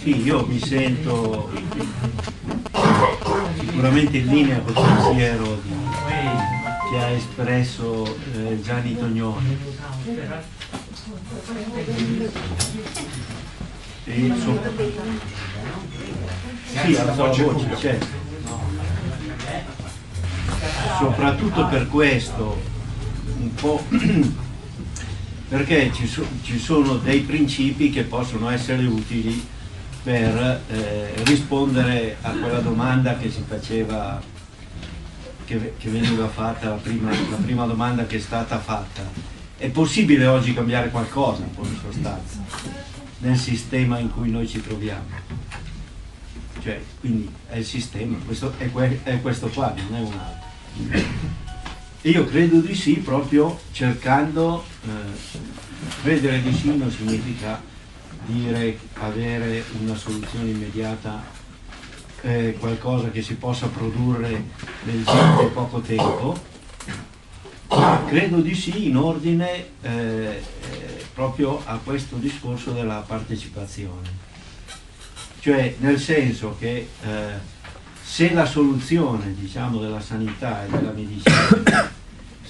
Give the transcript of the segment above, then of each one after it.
Sì, io mi sento sicuramente in linea col pensiero di, che ha espresso eh, Gianni Tognoni. E so, sì, alzo la voce, certo. Soprattutto per questo, un po' perché ci, so, ci sono dei principi che possono essere utili per eh, rispondere a quella domanda che si faceva, che, che veniva fatta, la prima, la prima, domanda che è stata fatta. È possibile oggi cambiare qualcosa, in sostanza, nel sistema in cui noi ci troviamo? Cioè, quindi è il sistema, questo, è, que, è questo qua, non è un altro. Io credo di sì, proprio cercando, eh, credere di sì non significa dire avere una soluzione immediata, eh, qualcosa che si possa produrre nel giro di poco tempo, ma credo di sì in ordine eh, eh, proprio a questo discorso della partecipazione. Cioè nel senso che eh, se la soluzione diciamo, della sanità e della medicina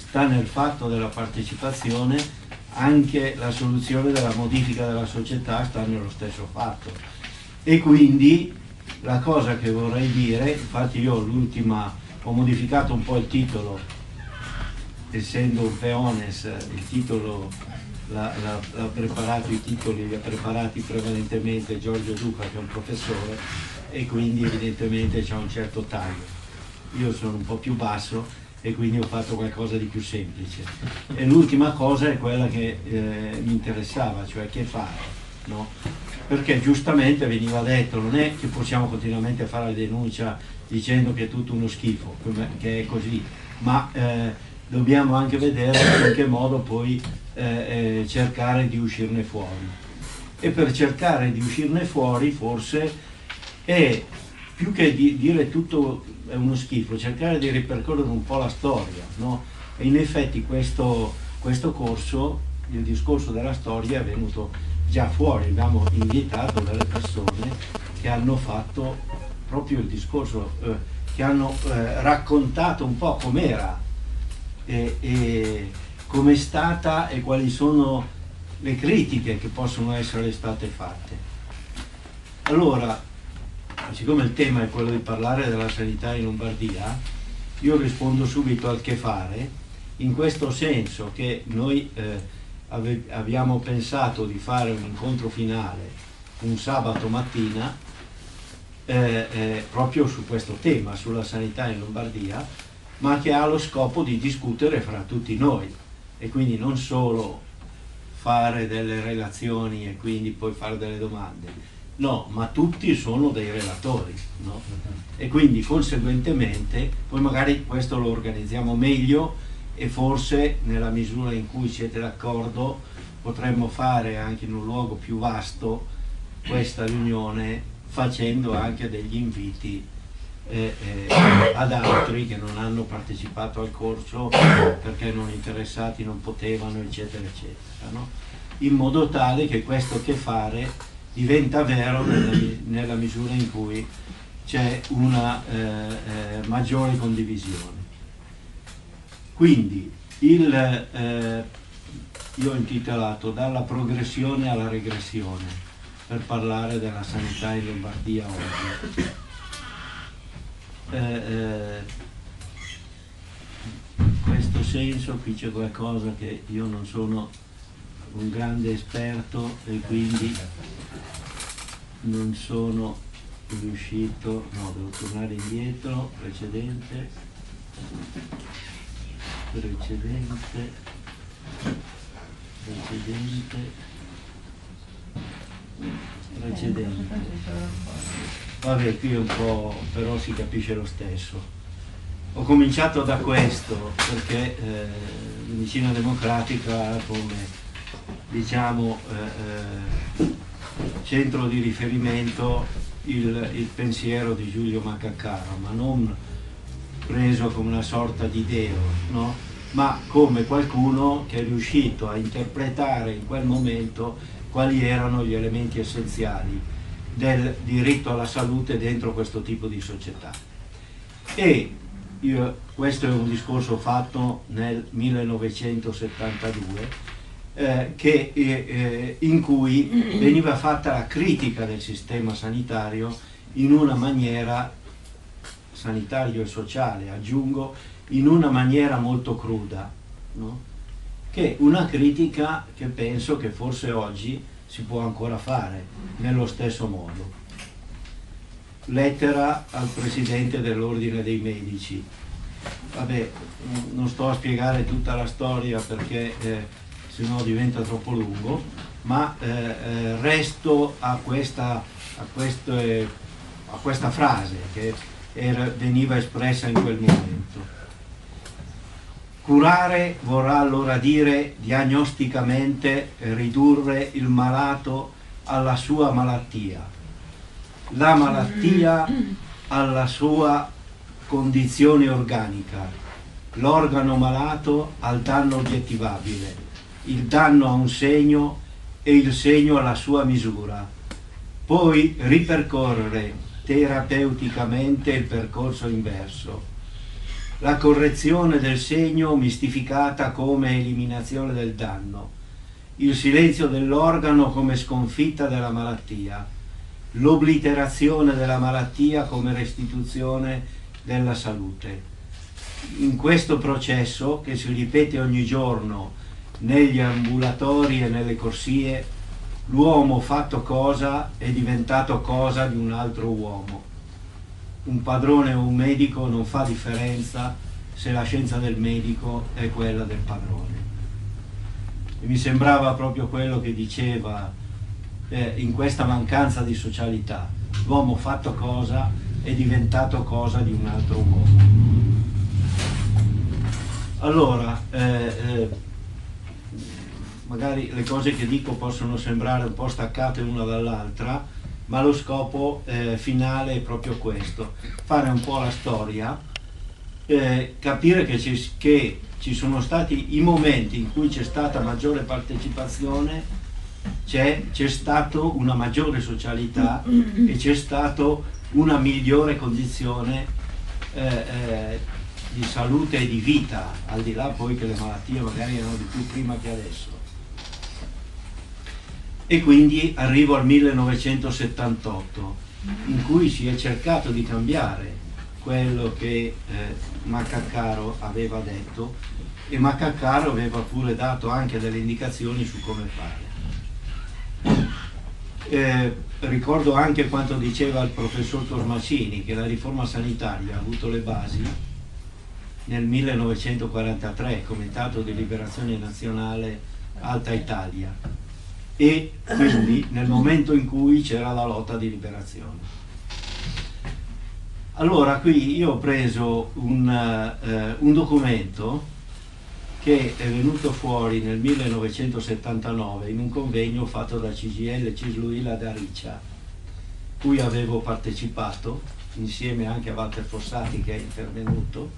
sta nel fatto della partecipazione, anche la soluzione della modifica della società sta nello stesso fatto. E quindi la cosa che vorrei dire, infatti io l'ultima ho modificato un po' il titolo, essendo un peones, il titolo l'ha, preparato, i titoli li ha preparati prevalentemente Giorgio Duca che è un professore e quindi evidentemente c'è un certo taglio. Io sono un po' più basso e quindi ho fatto qualcosa di più semplice. E l'ultima cosa è quella che eh, mi interessava, cioè che fare. No? Perché giustamente veniva detto, non è che possiamo continuamente fare la denuncia dicendo che è tutto uno schifo, che è così, ma eh, dobbiamo anche vedere in che modo poi eh, eh, cercare di uscirne fuori. E per cercare di uscirne fuori forse è più che di dire tutto è uno schifo, cercare di ripercorrere un po' la storia. No? E in effetti questo, questo corso, il discorso della storia è venuto già fuori, abbiamo invitato delle persone che hanno fatto proprio il discorso, eh, che hanno eh, raccontato un po' com'era e, e com'è stata e quali sono le critiche che possono essere state fatte. Allora, siccome il tema è quello di parlare della sanità in Lombardia, io rispondo subito al che fare, in questo senso che noi eh, ave abbiamo pensato di fare un incontro finale un sabato mattina eh, eh, proprio su questo tema, sulla sanità in Lombardia, ma che ha lo scopo di discutere fra tutti noi. E quindi non solo fare delle relazioni e quindi poi fare delle domande, No, ma tutti sono dei relatori, no? E quindi conseguentemente, poi magari questo lo organizziamo meglio e forse nella misura in cui siete d'accordo potremmo fare anche in un luogo più vasto questa riunione facendo anche degli inviti eh, eh, ad altri che non hanno partecipato al corso perché non interessati, non potevano, eccetera, eccetera, no? in modo tale che questo che fare diventa vero nella, nella misura in cui c'è una eh, eh, maggiore condivisione. Quindi il, eh, io ho intitolato Dalla progressione alla regressione per parlare della sanità in Lombardia oggi. Eh, eh, in questo senso qui c'è qualcosa che io non sono un grande esperto e quindi non sono riuscito, no, devo tornare indietro, precedente, precedente, precedente, precedente. Vabbè, qui è un po', però si capisce lo stesso. Ho cominciato da questo perché eh, medicina democratica come diciamo eh, eh centro di riferimento il, il pensiero di Giulio Macaccaro, ma non preso come una sorta di deo, no? ma come qualcuno che è riuscito a interpretare in quel momento quali erano gli elementi essenziali del diritto alla salute dentro questo tipo di società. E io, questo è un discorso fatto nel 1972 eh, che, eh, eh, in cui veniva fatta la critica del sistema sanitario in una maniera sanitario e sociale, aggiungo, in una maniera molto cruda, no? che è una critica che penso che forse oggi si può ancora fare nello stesso modo. Lettera al Presidente dell'Ordine dei Medici. Vabbè, non sto a spiegare tutta la storia perché eh, se no diventa troppo lungo, ma eh, eh, resto a questa, a, queste, a questa, frase che era, veniva espressa in quel momento. Curare vorrà allora dire diagnosticamente ridurre il malato alla sua malattia, la malattia alla sua condizione organica, l'organo malato al danno obiettivabile il danno ha un segno e il segno ha la sua misura. Poi ripercorrere terapeuticamente il percorso inverso. La correzione del segno mistificata come eliminazione del danno, il silenzio dell'organo come sconfitta della malattia, l'obliterazione della malattia come restituzione della salute. In questo processo, che si ripete ogni giorno negli ambulatori e nelle corsie, l'uomo fatto cosa è diventato cosa di un altro uomo. Un padrone o un medico non fa differenza se la scienza del medico è quella del padrone. E mi sembrava proprio quello che diceva eh, in questa mancanza di socialità. L'uomo fatto cosa è diventato cosa di un altro uomo. Allora, eh, eh, magari le cose che dico possono sembrare un po' staccate una dall'altra, ma lo scopo eh, finale è proprio questo, fare un po' la storia, eh, capire che ci, che ci, sono stati i momenti in cui c'è stata maggiore partecipazione, c'è, c'è stata una maggiore socialità e c'è stata una migliore condizione eh, eh, di salute e di vita, al di là poi che le malattie magari erano di più prima che adesso e quindi arrivo al 1978 in cui si è cercato di cambiare quello che eh, Macaccaro aveva detto e Macaccaro aveva pure dato anche delle indicazioni su come fare. Eh, ricordo anche quanto diceva il professor Tormacini che la riforma sanitaria ha avuto le basi nel 1943, Comitato di Liberazione Nazionale Alta Italia, e quindi nel momento in cui c'era la lotta di liberazione. Allora qui io ho preso un, eh, un documento che è venuto fuori nel 1979 in un convegno fatto da CGL Cisluila da Riccia, cui avevo partecipato insieme anche a Walter Fossati che è intervenuto,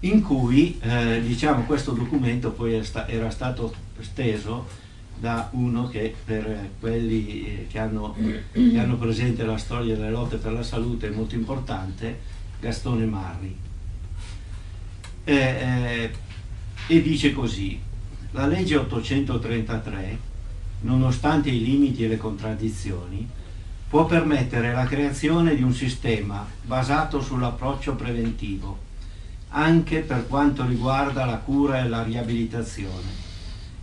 in cui eh, diciamo, questo documento poi era stato steso da uno che per quelli eh, che hanno, che hanno presente la storia delle lotte per la salute è molto importante, Gastone Marri. Eh, eh, e dice così, la legge 833, nonostante i limiti e le contraddizioni, può permettere la creazione di un sistema basato sull'approccio preventivo, anche per quanto riguarda la cura e la riabilitazione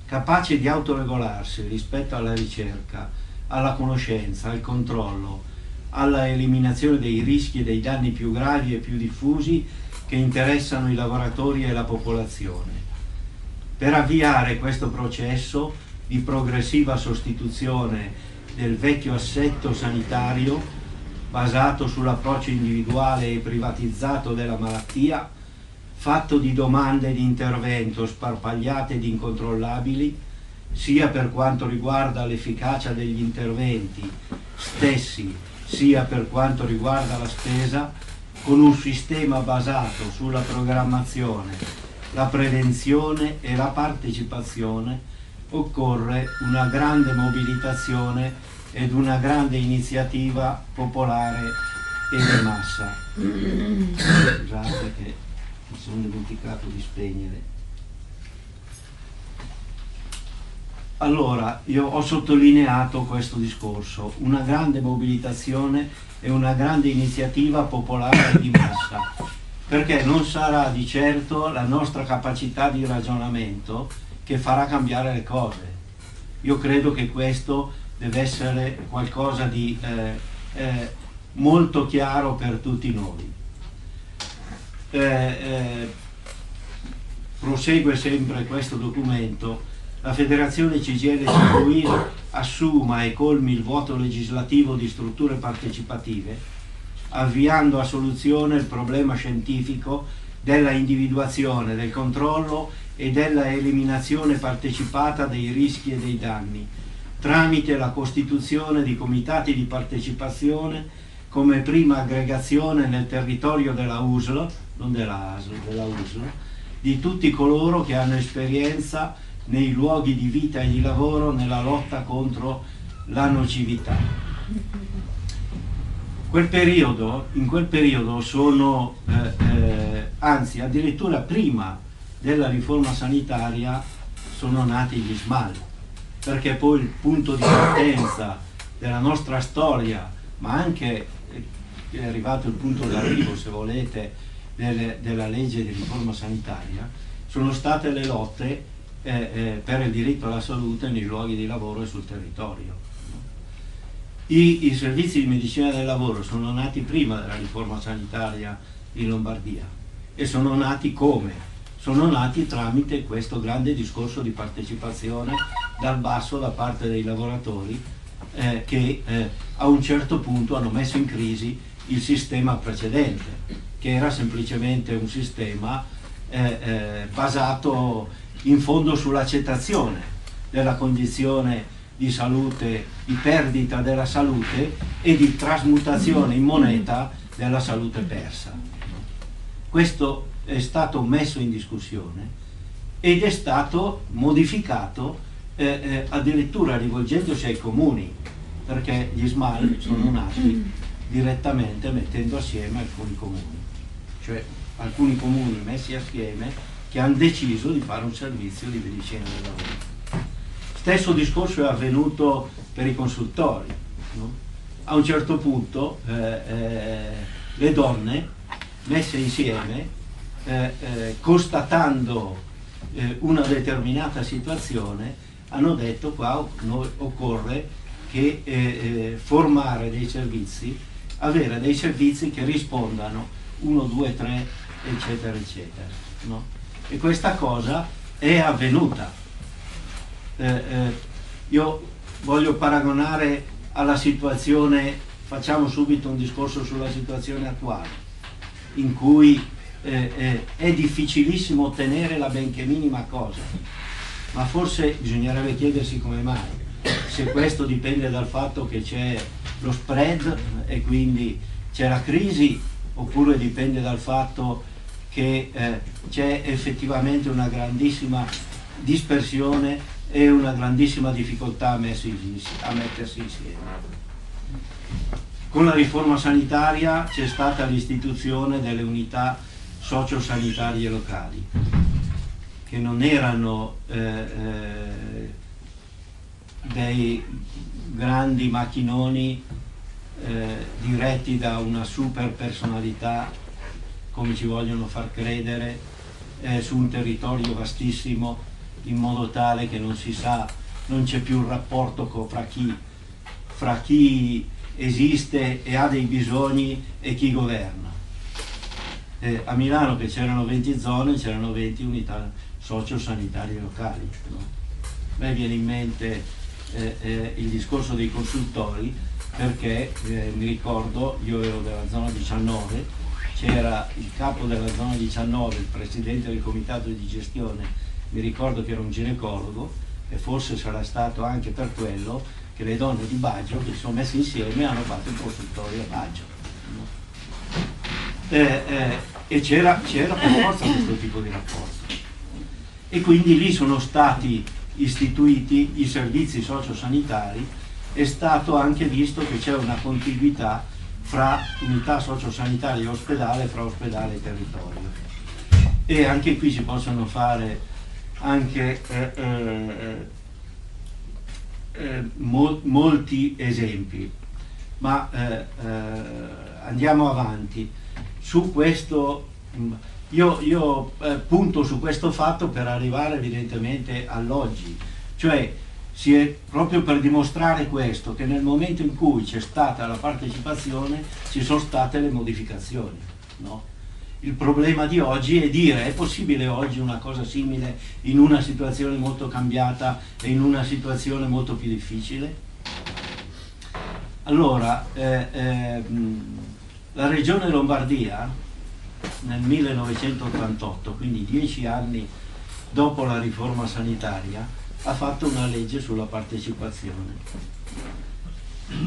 capace di autoregolarsi rispetto alla ricerca, alla conoscenza, al controllo, alla eliminazione dei rischi e dei danni più gravi e più diffusi che interessano i lavoratori e la popolazione. Per avviare questo processo di progressiva sostituzione del vecchio assetto sanitario basato sull'approccio individuale e privatizzato della malattia, fatto di domande di intervento sparpagliate ed incontrollabili, sia per quanto riguarda l'efficacia degli interventi stessi, sia per quanto riguarda la spesa, con un sistema basato sulla programmazione, la prevenzione e la partecipazione occorre una grande mobilitazione ed una grande iniziativa popolare e di massa. Scusate che mi sono dimenticato di spegnere. Allora, io ho sottolineato questo discorso, una grande mobilitazione e una grande iniziativa popolare di massa, perché non sarà di certo la nostra capacità di ragionamento che farà cambiare le cose. Io credo che questo deve essere qualcosa di eh, eh, molto chiaro per tutti noi. Eh, eh prosegue sempre questo documento. La Federazione CGL CQI assuma e colmi il vuoto legislativo di strutture partecipative, avviando a soluzione il problema scientifico della individuazione, del controllo e della eliminazione partecipata dei rischi e dei danni, tramite la costituzione di comitati di partecipazione come prima aggregazione nel territorio della USL, non della ASL, della USL, di tutti coloro che hanno esperienza nei luoghi di vita e di lavoro nella lotta contro la nocività. Quel periodo, in quel periodo sono, eh, eh, anzi addirittura prima della riforma sanitaria sono nati gli SMAL, perché poi il punto di partenza della nostra storia, ma anche eh, è arrivato il punto d'arrivo, se volete, delle, della legge di riforma sanitaria, sono state le lotte eh, eh, per il diritto alla salute nei luoghi di lavoro e sul territorio. I, I, servizi di medicina del lavoro sono nati prima della riforma sanitaria in Lombardia e sono nati come? Sono nati tramite questo grande discorso di partecipazione dal basso da parte dei lavoratori eh, che eh, a un certo punto hanno messo in crisi il sistema precedente, che era semplicemente un sistema eh, eh basato in fondo sull'accettazione della condizione di salute, di perdita della salute e di trasmutazione in moneta della salute persa. Questo è stato messo in discussione ed è stato modificato eh, eh, addirittura rivolgendosi ai comuni, perché gli SMAL sono nati direttamente mettendo assieme alcuni comuni, cioè alcuni comuni messi assieme che hanno deciso di fare un servizio di medicina del lavoro. Stesso discorso è avvenuto per i consultori. No? A un certo punto eh, eh, le donne messe insieme, eh, eh constatando eh, una determinata situazione, hanno detto qua occorre che eh, formare dei servizi, avere dei servizi che rispondano 1, 2, 3, eccetera, eccetera. No? e questa cosa è avvenuta. Eh, eh, io voglio paragonare alla situazione, facciamo subito un discorso sulla situazione attuale, in cui eh, eh è difficilissimo ottenere la benché minima cosa, ma forse bisognerebbe chiedersi come mai, se questo dipende dal fatto che c'è lo spread e quindi c'è la crisi, oppure dipende dal fatto che eh, c'è effettivamente una grandissima dispersione e una grandissima difficoltà a, mettersi insieme. Con la riforma sanitaria c'è stata l'istituzione delle unità sociosanitarie locali, che non erano eh, eh, dei grandi macchinoni eh, diretti da una super personalità come ci vogliono far credere, eh, su un territorio vastissimo in modo tale che non si sa, non c'è più un rapporto fra chi, fra chi esiste e ha dei bisogni e chi governa. Eh, a Milano che c'erano 20 zone, c'erano 20 unità sociosanitarie locali. No? A me viene in mente eh, eh, il discorso dei consultori perché eh, mi ricordo, io ero della zona 19, c'era il capo della zona 19, il presidente del comitato di gestione, mi ricordo che era un ginecologo e forse sarà stato anche per quello che le donne di Baggio si sono messe insieme hanno fatto il consultorio a Baggio. Eh, eh, e c'era per forza questo tipo di rapporto. E quindi lì sono stati istituiti i servizi sociosanitari è stato anche visto che c'è una contiguità fra unità sociosanitaria e ospedale, fra ospedale e territorio. E anche qui si possono fare anche eh, eh, eh, mo molti esempi, ma eh, eh, andiamo avanti. Su questo, io, io eh, punto su questo fatto per arrivare evidentemente all'oggi, cioè si è proprio per dimostrare questo, che nel momento in cui c'è stata la partecipazione ci sono state le modificazioni. No? Il problema di oggi è dire è possibile oggi una cosa simile in una situazione molto cambiata e in una situazione molto più difficile? Allora, eh, eh, la regione Lombardia nel 1988, quindi dieci anni dopo la riforma sanitaria, ha fatto una legge sulla partecipazione,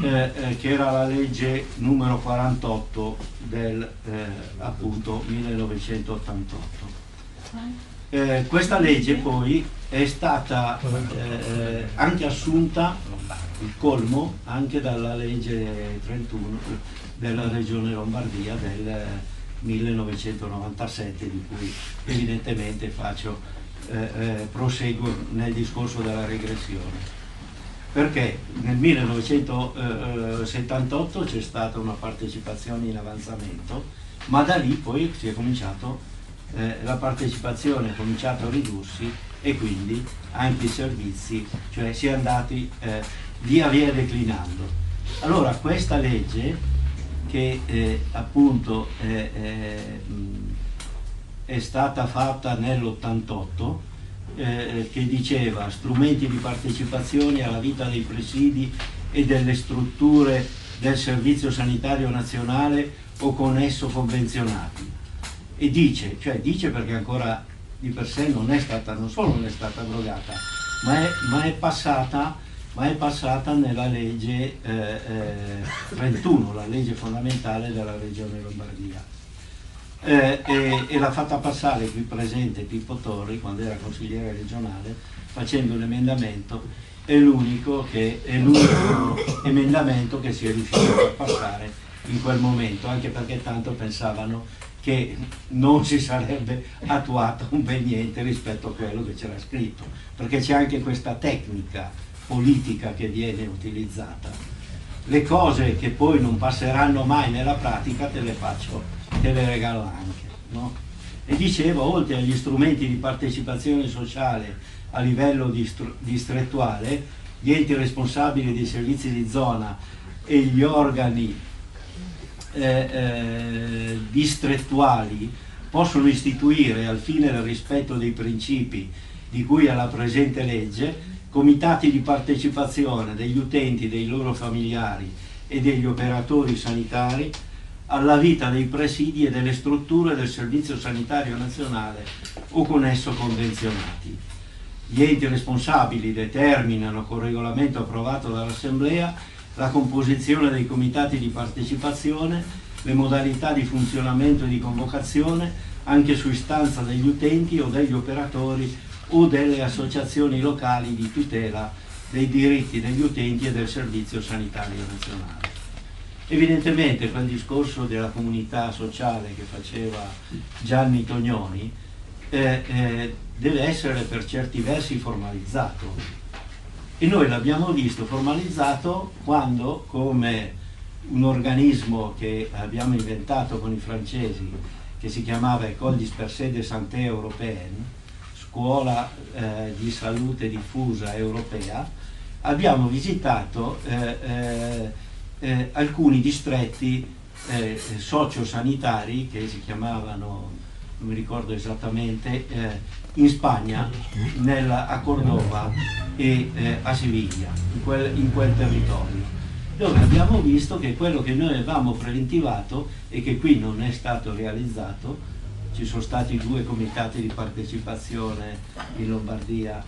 eh, eh, che era la legge numero 48 del eh, appunto 1988. Eh, questa legge poi è stata eh, anche assunta, il colmo, anche dalla legge 31 della regione Lombardia del 1997 di cui evidentemente faccio eh, eh, proseguo nel discorso della regressione. Perché nel 1978 c'è stata una partecipazione in avanzamento, ma da lì poi si è cominciato, eh, la partecipazione è cominciata a ridursi e quindi anche i servizi, cioè si è andati eh, via via declinando. Allora questa legge che eh, appunto è stata fatta nell'88 eh, che diceva strumenti di partecipazione alla vita dei presidi e delle strutture del Servizio Sanitario Nazionale o con esso convenzionati. E dice, cioè dice perché ancora di per sé non è stata, non solo non è stata abrogata, ma è, ma è, passata, ma è passata nella legge eh, eh, 31, la legge fondamentale della Regione Lombardia eh, e, e l'ha fatta passare qui presente Pippo Torri quando era consigliere regionale facendo un emendamento. È l'unico, che, è l'unico emendamento che si è riuscito a passare in quel momento anche perché tanto pensavano che non si sarebbe attuato un bel niente rispetto a quello che c'era scritto perché c'è anche questa tecnica politica che viene utilizzata le cose che poi non passeranno mai nella pratica te le faccio te le regalo anche. No? E dicevo, oltre agli strumenti di partecipazione sociale a livello distrettuale, gli enti responsabili dei servizi di zona e gli organi eh, eh, distrettuali possono istituire al fine del rispetto dei principi di cui alla presente legge comitati di partecipazione degli utenti, dei loro familiari e degli operatori sanitari alla vita dei presidi e delle strutture del Servizio Sanitario Nazionale o con esso convenzionati. Gli enti responsabili determinano con regolamento approvato dall'Assemblea la composizione dei comitati di partecipazione, le modalità di funzionamento e di convocazione anche su istanza degli utenti o degli operatori o delle associazioni locali di tutela dei diritti degli utenti e del Servizio Sanitario Nazionale. Evidentemente quel discorso della comunità sociale che faceva Gianni Tognoni eh, eh, deve essere per certi versi formalizzato e noi l'abbiamo visto formalizzato quando come un organismo che abbiamo inventato con i francesi che si chiamava École dispersée de santé européenne, scuola eh, di salute diffusa europea, abbiamo visitato eh, eh, eh, alcuni distretti eh, sociosanitari che si chiamavano, non mi ricordo esattamente, in Spagna, nella, a Cordova e a Siviglia, in quel, in quel territorio dove abbiamo visto che quello che noi avevamo preventivato e che qui non è stato realizzato, ci sono stati due comitati di partecipazione in Lombardia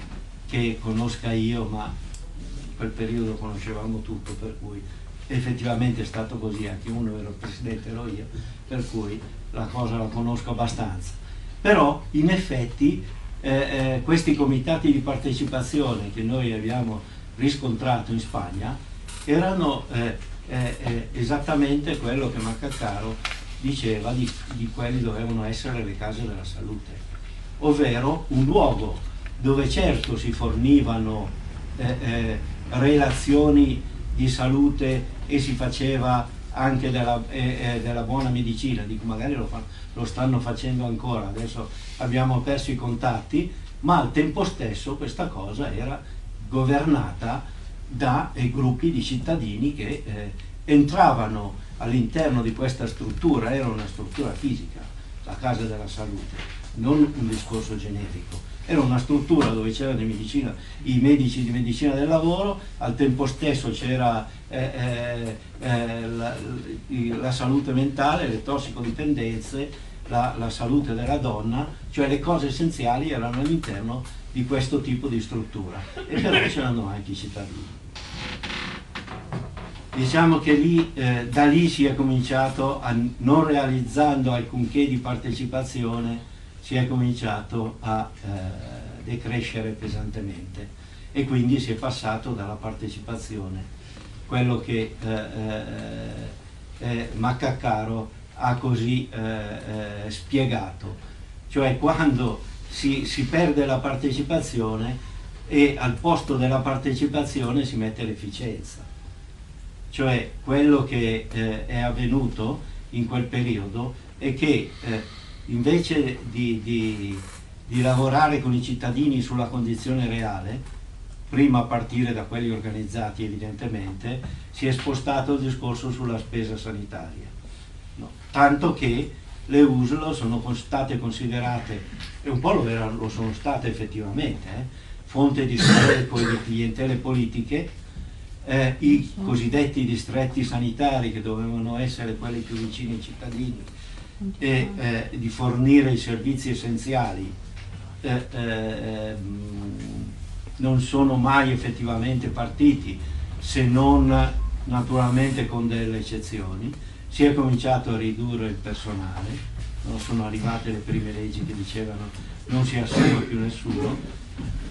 che conosca io, ma in quel periodo conoscevamo tutto, per cui effettivamente è stato così, anche uno ero il presidente, ero io, per cui la cosa la conosco abbastanza. Però in effetti eh, eh, questi comitati di partecipazione che noi abbiamo riscontrato in Spagna erano eh, eh, eh esattamente quello che Maccacaro diceva di, di quelli dovevano essere le case della salute, ovvero un luogo dove certo si fornivano eh, relazioni di salute e si faceva anche della, eh, della buona medicina, dico magari lo, fa, lo, stanno facendo ancora, adesso abbiamo perso i contatti, ma al tempo stesso questa cosa era governata da eh, gruppi di cittadini che eh, entravano all'interno di questa struttura, era una struttura fisica, la casa della salute, non un discorso genetico era una struttura dove c'erano i medici di medicina del lavoro, al tempo stesso c'era eh, eh, eh, la, la, salute mentale, le tossicodipendenze, la, la, salute della donna, cioè le cose essenziali erano all'interno di questo tipo di struttura e però c'erano anche i cittadini. Diciamo che lì, eh, da lì si è cominciato, a, non realizzando alcunché di partecipazione, si è cominciato a eh, decrescere pesantemente. E quindi si è passato dalla partecipazione, quello che eh, eh, eh Maccacaro ha così eh, spiegato, cioè quando si, si perde la partecipazione e al posto della partecipazione si mette l'efficienza cioè quello che eh, è avvenuto in quel periodo è che eh, invece di, di, di lavorare con i cittadini sulla condizione reale, prima a partire da quelli organizzati evidentemente, si è spostato il discorso sulla spesa sanitaria. No. Tanto che le USL sono state considerate, e un po' lo, erano, lo sono state effettivamente, eh, fonte di spreco e di clientele politiche, eh, i cosiddetti distretti sanitari che dovevano essere quelli più vicini ai cittadini e eh, di fornire i servizi essenziali eh, eh, non sono mai effettivamente partiti se non naturalmente con delle eccezioni si è cominciato a ridurre il personale no? sono arrivate le prime leggi che dicevano non si assume più nessuno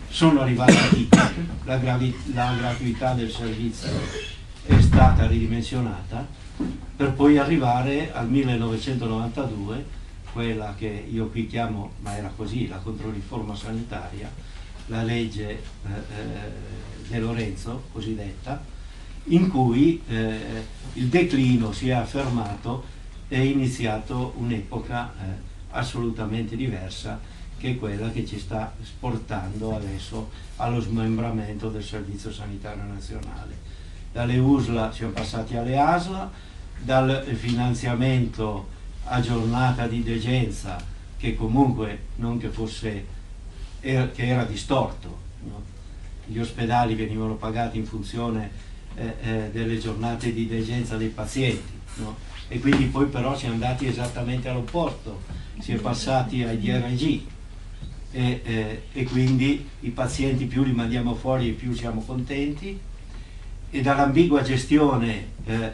sono arrivati i la, la gratuità del servizio è stata ridimensionata per poi arrivare al 1992, quella che io qui chiamo, ma era così, la controriforma sanitaria, la legge eh, eh, De Lorenzo, cosiddetta, in cui eh, il declino si è affermato e è iniziato un'epoca eh, assolutamente diversa che è quella che ci sta sportando adesso allo smembramento del Servizio Sanitario Nazionale dalle USLA siamo passati alle ASLA, dal finanziamento a giornata di degenza che comunque non che fosse, era, che era distorto. No? Gli ospedali venivano pagati in funzione eh, eh, delle giornate di degenza dei pazienti no? e quindi poi però si è andati esattamente all'opposto, si è passati ai DRG e, eh, e quindi i pazienti più li mandiamo fuori e più siamo contenti. E dall'ambigua gestione eh, eh,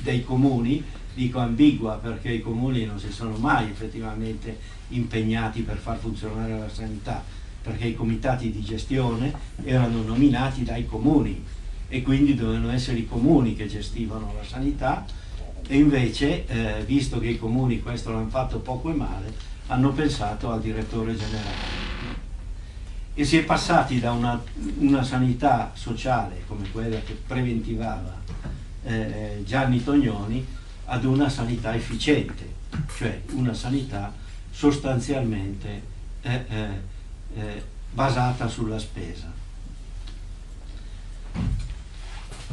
dei comuni, dico ambigua perché i comuni non si sono mai effettivamente impegnati per far funzionare la sanità, perché i comitati di gestione erano nominati dai comuni e quindi dovevano essere i comuni che gestivano la sanità. E invece, eh, visto che i comuni questo l'hanno fatto poco e male, hanno pensato al direttore generale e si è passati da una, una sanità sociale come quella che preventivava eh, Gianni Tognoni ad una sanità efficiente, cioè una sanità sostanzialmente eh, eh, eh basata sulla spesa.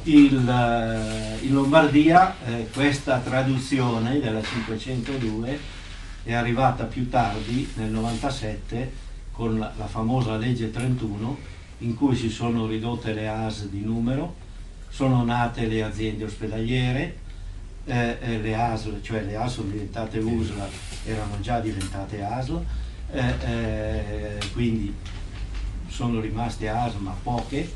Il, eh, in Lombardia eh, questa traduzione della 502 è arrivata più tardi, nel 97, con la, la famosa legge 31 in cui si sono ridotte le AS di numero, sono nate le aziende ospedaliere, eh, eh, le ASL, cioè le ASL sono diventate USLA, erano già diventate ASL, eh, eh, quindi sono rimaste ASL ma poche,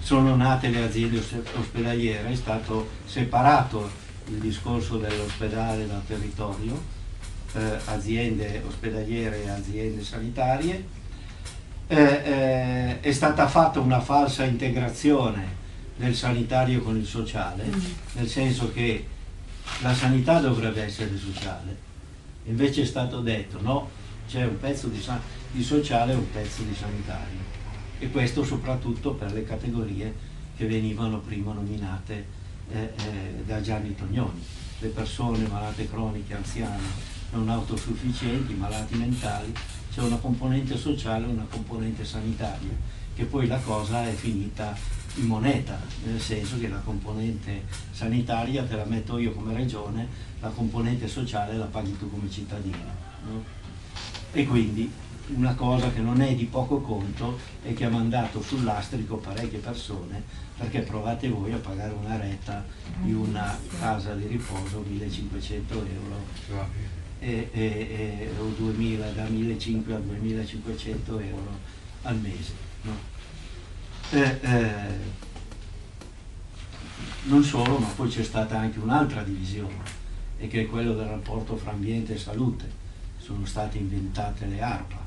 sono nate le aziende ospedaliere, è stato separato il discorso dell'ospedale dal territorio eh, aziende ospedaliere e aziende sanitarie. Eh, eh, è stata fatta una falsa integrazione del sanitario con il sociale, mm. nel senso che la sanità dovrebbe essere sociale, invece è stato detto no, c'è un pezzo di, di sociale e un pezzo di sanitario e questo soprattutto per le categorie che venivano prima nominate eh, eh, da Gianni Tognoni, le persone malate croniche, anziane, non autosufficienti, malati mentali, c'è una componente sociale e una componente sanitaria, che poi la cosa è finita in moneta, nel senso che la componente sanitaria te la metto io come regione, la componente sociale la paghi tu come cittadino. No? E quindi una cosa che non è di poco conto è che ha mandato sull'astrico parecchie persone perché provate voi a pagare una retta di una casa di riposo 1500 euro e, e, e, o 2000, da 1500 a 2500 euro al mese. No? Eh, eh, non solo, ma poi c'è stata anche un'altra divisione, e che è quello del rapporto fra ambiente e salute. Sono state inventate le ARPA,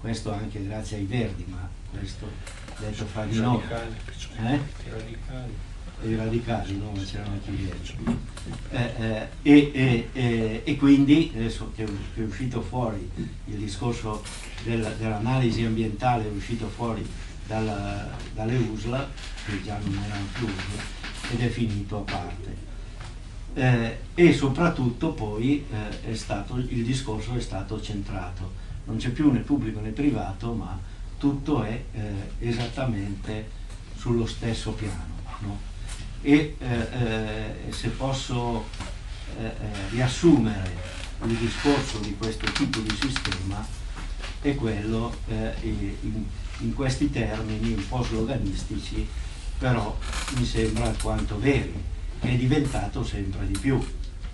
questo anche grazie ai Verdi, ma questo detto fra di noi. Eh? I radicali, no? c'erano anche Verdi. Eh, eh, e, quindi, adesso che, che, è uscito fuori il discorso del, dell'analisi ambientale, è uscito fuori dalla, dalle USLA, che già non erano più USLA, ed è finito a parte. Eh, e soprattutto poi eh, stato, il discorso è stato centrato, non c'è più né pubblico né privato, ma tutto è eh, esattamente sullo stesso piano. No? E eh, eh, se posso eh, riassumere il discorso di questo tipo di sistema è quello in, in questi termini un po' sloganistici però mi sembra alquanto veri, che è diventato sempre di più.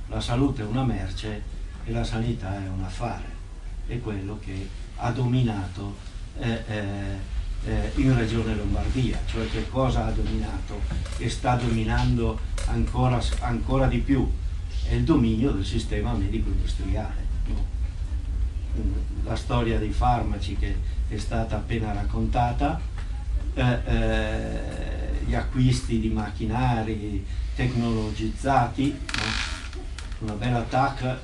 La salute è una merce e la sanità è un affare, è quello che ha dominato eh, eh, eh in Regione Lombardia, cioè che cosa ha dominato e sta dominando ancora, ancora di più, è il dominio del sistema medico-industriale. No? La storia dei farmaci che è stata appena raccontata, eh, eh gli acquisti di macchinari tecnologizzati, no? una bella TAC,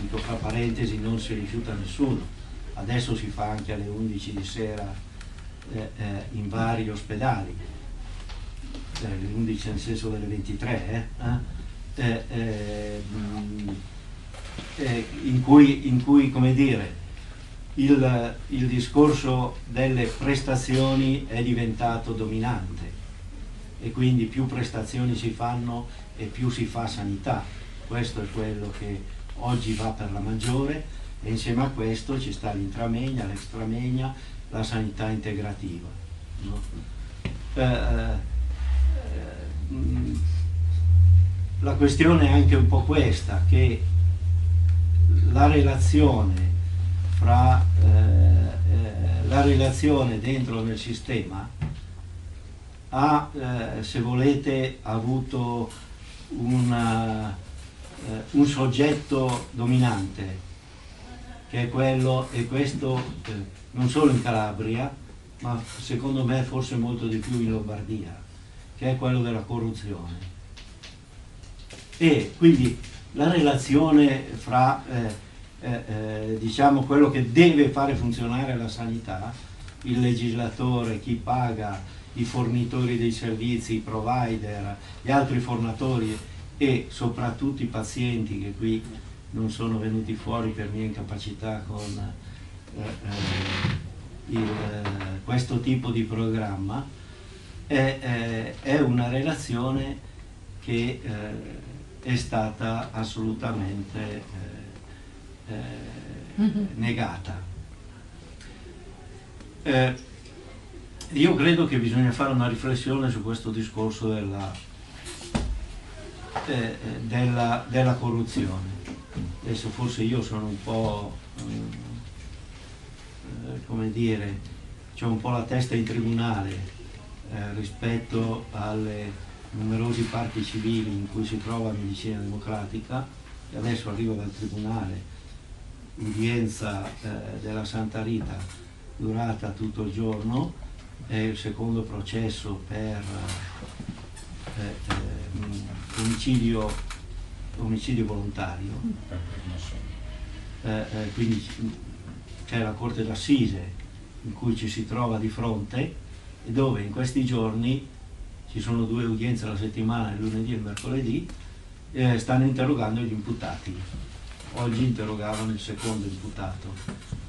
dico fra parentesi, non si rifiuta nessuno, adesso si fa anche alle 11 di sera eh, eh, in vari ospedali, eh, le 11 nel senso delle 23, eh, eh, in cui, in cui dire, il, il discorso delle prestazioni è diventato dominante e quindi più prestazioni si fanno e più si fa sanità. Questo è quello che oggi va per la maggiore e insieme a questo ci sta l'intramegna, l'extramegna, la sanità integrativa. No? Eh, eh, mm, la questione è anche un po' questa, che la relazione fra eh, eh la relazione dentro nel sistema ha, eh, se volete, avuto una, eh, un soggetto dominante, che è quello, e questo eh, non solo in Calabria, ma secondo me forse molto di più in Lombardia, che è quello della corruzione. E quindi la relazione fra eh, eh, eh, diciamo quello che deve fare funzionare la sanità, il legislatore, chi paga, i fornitori dei servizi, i provider, gli altri fornatori e soprattutto i pazienti che qui non sono venuti fuori per mia incapacità con eh, eh, il, questo tipo di programma, è, eh, è una relazione che eh, è stata assolutamente eh, eh, negata. Eh, io credo che bisogna fare una riflessione su questo discorso della, eh, eh, della, della corruzione. Adesso forse io sono un po', eh, come dire, ho un po' la testa in tribunale eh, rispetto alle numerosi parti civili in cui si trova medicina democratica, e adesso arrivo dal tribunale udienza eh, della Santa Rita durata tutto il giorno e il secondo processo per eh, eh, omicidio, omicidio, volontario. Eh, eh, quindi c'è la Corte d'Assise in cui ci si trova di fronte e dove in questi giorni ci sono due udienze alla settimana, il lunedì e il mercoledì, eh, stanno interrogando gli imputati. Oggi interrogavano il secondo imputato,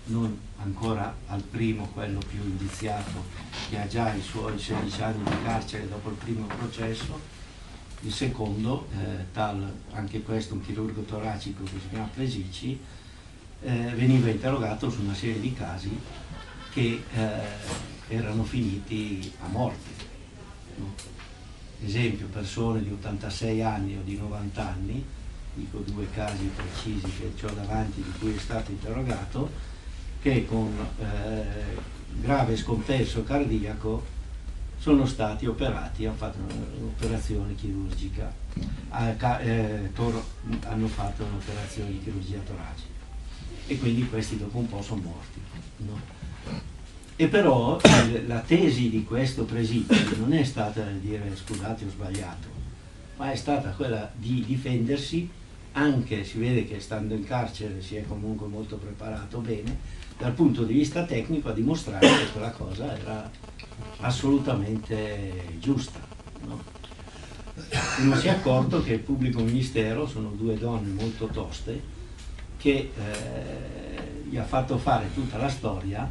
non ancora al primo, quello più indiziato, che ha già i suoi 16 anni di carcere dopo il primo processo. Il secondo, eh, tal, anche questo un chirurgo toracico che si chiama Plesici, eh, veniva interrogato su una serie di casi che eh, erano finiti a morte. No? esempio persone di 86 anni o di 90 anni, dico due casi precisi che ho davanti di cui è stato interrogato, che con eh, grave scompenso cardiaco sono stati operati, hanno fatto un'operazione chirurgica, eh, hanno fatto un'operazione di chirurgia toracica e quindi questi dopo un po' sono morti. No? E però eh, la tesi di questo presidio non è stata di dire scusate ho sbagliato, ma è stata quella di difendersi, anche si vede che stando in carcere si è comunque molto preparato bene, dal punto di vista tecnico a dimostrare che quella cosa era assolutamente giusta. No? Non si è accorto che il pubblico ministero sono due donne molto toste che eh, gli ha fatto fare tutta la storia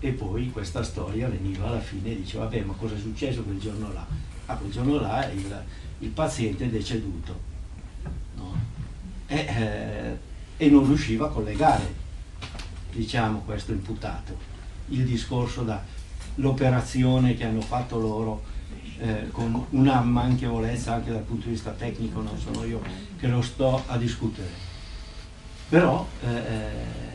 e poi questa storia veniva alla fine e diceva vabbè ma cosa è successo quel giorno là? Ah, quel giorno là il, il paziente è deceduto no? e, eh, e, non riusciva a collegare diciamo questo imputato. Il discorso dall'operazione che hanno fatto loro eh, con una manchevolezza anche dal punto di vista tecnico non sono io che lo sto a discutere. Però eh,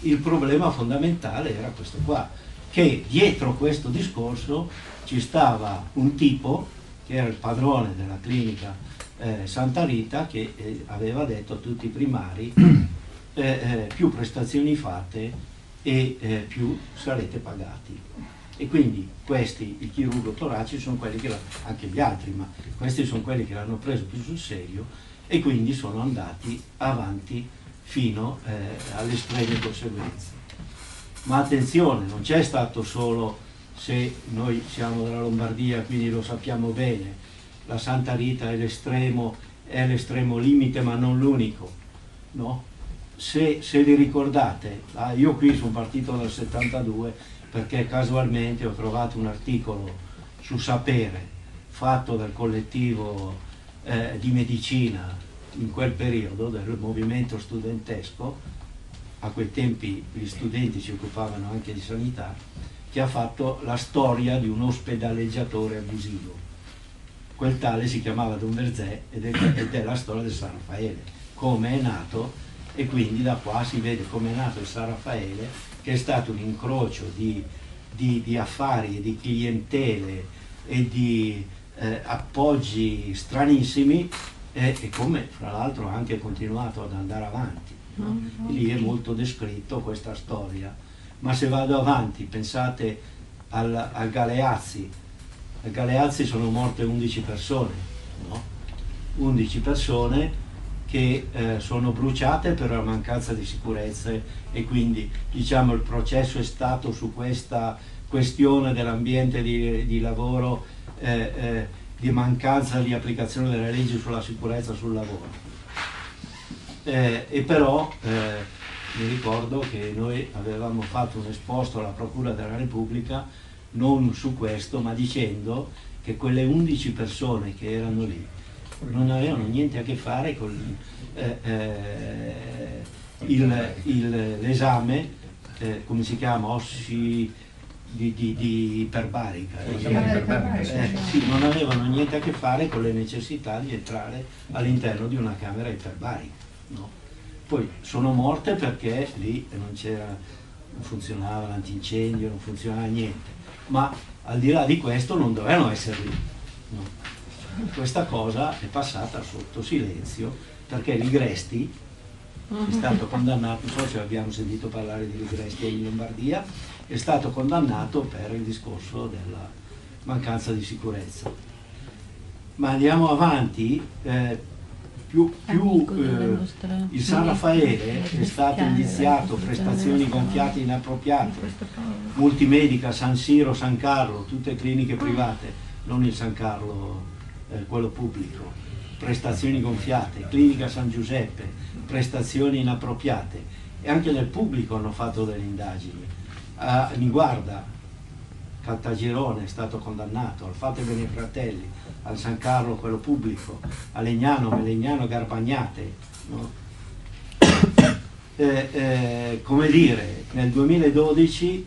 il problema fondamentale era questo qua, che dietro questo discorso ci stava un tipo che era il padrone della clinica eh, Santa Rita che eh, aveva detto a tutti i primari eh, eh più prestazioni fatte e eh, più sarete pagati. E quindi questi, il chirurgo toracico, sono quelli che, anche gli altri, ma questi sono quelli che l'hanno preso più sul serio e quindi sono andati avanti fino eh, alle estreme conseguenze. Ma attenzione, non c'è stato solo, se noi siamo della Lombardia, quindi lo sappiamo bene, la Santa Rita è l'estremo, è l'estremo limite, ma non l'unico. No? Se, se vi ricordate, ah, io qui sono partito dal 72 perché casualmente ho trovato un articolo su sapere fatto dal collettivo eh, di medicina in quel periodo del movimento studentesco, a quei tempi gli studenti si occupavano anche di sanità, che ha fatto la storia di un ospedaleggiatore abusivo. Quel tale si chiamava Don Verzè ed è, ed è la storia del San Raffaele, come è nato e quindi da qua si vede come è nato il San Raffaele, che è stato un incrocio di, di, di affari e di clientele e di eh, appoggi stranissimi e, e come fra l'altro ha anche continuato ad andare avanti. No? Lì è molto descritto questa storia. Ma se vado avanti, pensate al, al Galeazzi, al Galeazzi sono morte 11 persone, no? 11 persone che eh, sono bruciate per la mancanza di sicurezze e quindi diciamo il processo è stato su questa questione dell'ambiente di, di lavoro eh, eh, di mancanza di applicazione delle leggi sulla sicurezza sul lavoro. Eh, e però eh, mi ricordo che noi avevamo fatto un esposto alla Procura della Repubblica non su questo, ma dicendo che quelle 11 persone che erano lì non avevano niente a che fare con eh, eh l'esame, eh, come si chiama, ossi di, di, di iperbarica, eh, sì, non avevano niente a che fare con le necessità di entrare all'interno di una camera iperbarica. No? Poi sono morte perché lì non c'era, non funzionava l'antincendio, non funzionava niente, ma al di là di questo non dovevano essere lì. No? Questa cosa è passata sotto silenzio perché Ligresti è stato condannato, non so abbiamo sentito parlare di Ligresti in Lombardia, è stato condannato per il discorso della mancanza di sicurezza. Ma andiamo avanti, eh, più, più eh, il San Raffaele è stato indiziato prestazioni gonfiate inappropriate, Multimedica, San Siro, San Carlo, tutte cliniche private, non il San Carlo, eh, quello pubblico, prestazioni gonfiate, Clinica San Giuseppe, prestazioni inappropriate e anche nel pubblico hanno fatto delle indagini. A Niguarda, Caltagirone è stato condannato, al Fate Bene Fratelli, al San Carlo quello pubblico, a Legnano, Melegnano, Garbagnate. No? Eh, eh, come dire, nel 2012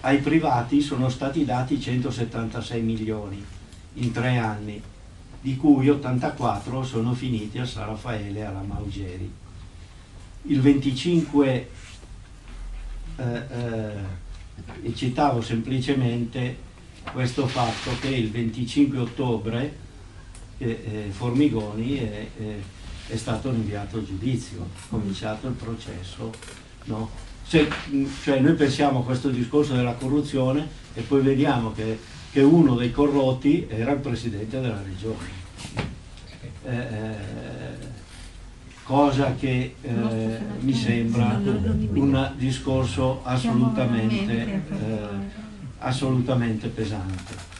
ai privati sono stati dati 176 milioni in tre anni, di cui 84 sono finiti a San Raffaele e alla Maugeri. Il 25 eh, eh citavo semplicemente questo fatto che il 25 ottobre eh, eh, Formigoni è, è, stato rinviato a giudizio, è cominciato il processo. No? Se, cioè noi pensiamo a questo discorso della corruzione e poi vediamo che, che uno dei corrotti era il presidente della regione. Eh, eh cosa che eh, mi sembra un discorso assolutamente, eh, assolutamente pesante.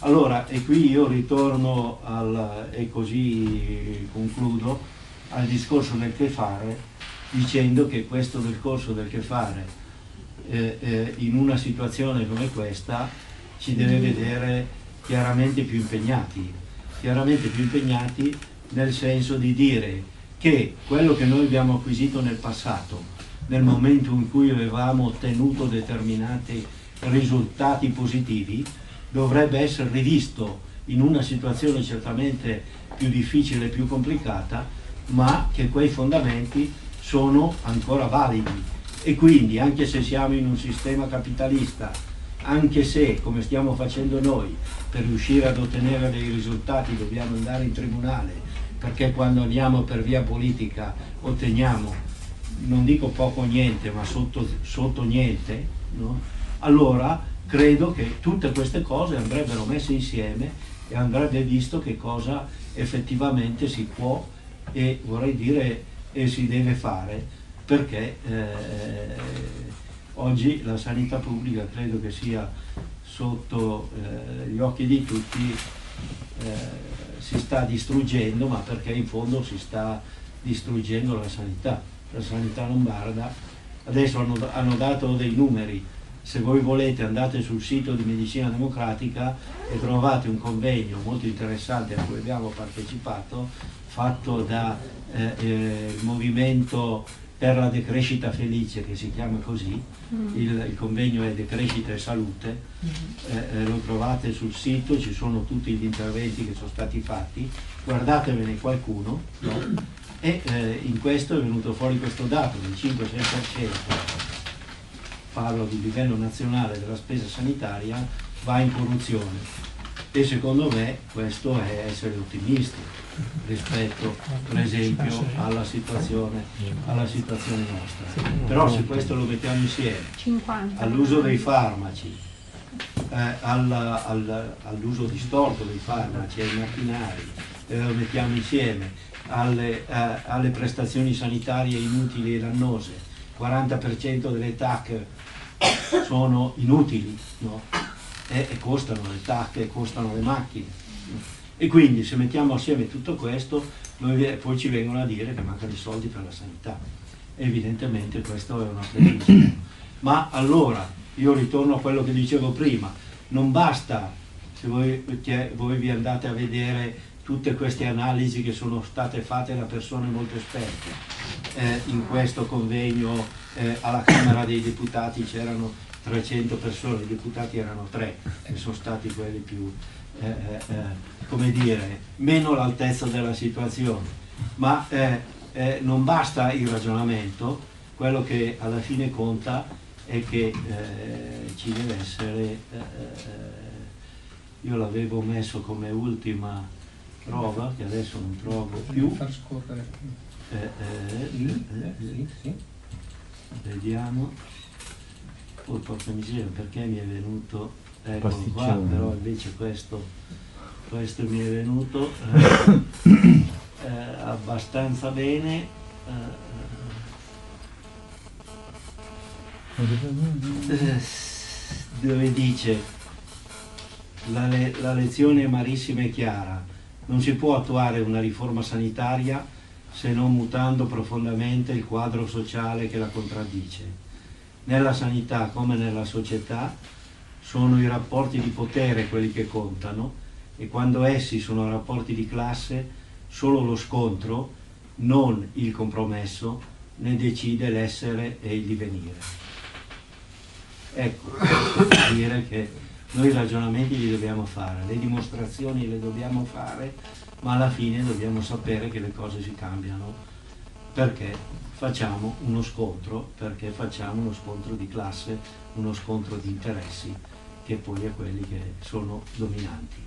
Allora, e qui io ritorno al, e così concludo, al discorso del che fare, dicendo che questo discorso del che fare eh, eh, in una situazione come questa ci deve vedere chiaramente più impegnati, chiaramente più impegnati nel senso di dire che quello che noi abbiamo acquisito nel passato, nel momento in cui avevamo ottenuto determinati risultati positivi, dovrebbe essere rivisto in una situazione certamente più difficile e più complicata, ma che quei fondamenti sono ancora validi. E quindi anche se siamo in un sistema capitalista, anche se come stiamo facendo noi per riuscire ad ottenere dei risultati dobbiamo andare in tribunale perché quando andiamo per via politica otteniamo, non dico poco niente, ma sotto, sotto niente, no? allora credo che tutte queste cose andrebbero messe insieme e andrebbe visto che cosa effettivamente si può e vorrei dire e si deve fare perché eh, oggi la sanità pubblica credo che sia sotto eh, gli occhi di tutti eh, si sta distruggendo, ma perché in fondo si sta distruggendo la sanità. La sanità lombarda, adesso hanno, hanno dato dei numeri, se voi volete andate sul sito di Medicina Democratica e trovate un convegno molto interessante a cui abbiamo partecipato, fatto dal eh, eh, movimento per la decrescita felice, che si chiama così, mm. il, il, convegno è decrescita e salute, mm. eh, eh, lo trovate sul sito, ci sono tutti gli interventi che sono stati fatti, guardatevene qualcuno, no? e eh, in questo è venuto fuori questo dato del 5-6%, parlo di livello nazionale della spesa sanitaria, va in corruzione e secondo me questo è essere ottimisti rispetto per esempio alla situazione, alla situazione nostra. Però se questo lo mettiamo insieme all'uso dei farmaci, eh, alla, al, all'uso distorto dei farmaci, ai macchinari, e lo mettiamo insieme alle, eh, alle prestazioni sanitarie inutili e dannose, 40% delle TAC sono inutili no? e, e costano le TAC e costano le macchine e quindi se mettiamo assieme tutto questo, noi, poi ci vengono a dire che mancano i soldi per la sanità. Evidentemente questo è una previsione. Ma allora, io ritorno a quello che dicevo prima, non basta se voi, voi vi andate a vedere tutte queste analisi che sono state fatte da persone molto esperte. Eh, in questo convegno eh, alla Camera dei Deputati c'erano 300 persone, i deputati erano tre, che sono stati quelli più, eh, eh, eh, come dire, meno all'altezza della situazione, ma eh, non basta il ragionamento, quello che alla fine conta è che ci deve essere, io l'avevo messo come ultima prova, che adesso non trovo più, Sì, sì. vediamo. Poi porca miseria, perché mi è venuto ecco qua, però invece questo, questo mi è venuto eh, eh, abbastanza bene. eh, eh, dove dice la, le- la lezione è marissima e chiara, non si può attuare una riforma sanitaria se non mutando profondamente il quadro sociale che la contraddice. Nella sanità come nella società sono i rapporti di potere quelli che contano e quando essi sono rapporti di classe solo lo scontro, non il compromesso, ne decide l'essere e il divenire. Ecco, vuol dire che noi i ragionamenti li dobbiamo fare, le dimostrazioni le dobbiamo fare, ma alla fine dobbiamo sapere che le cose si cambiano perché facciamo uno scontro, perché facciamo uno scontro di classe, uno scontro di interessi che poi a quelli che sono dominanti.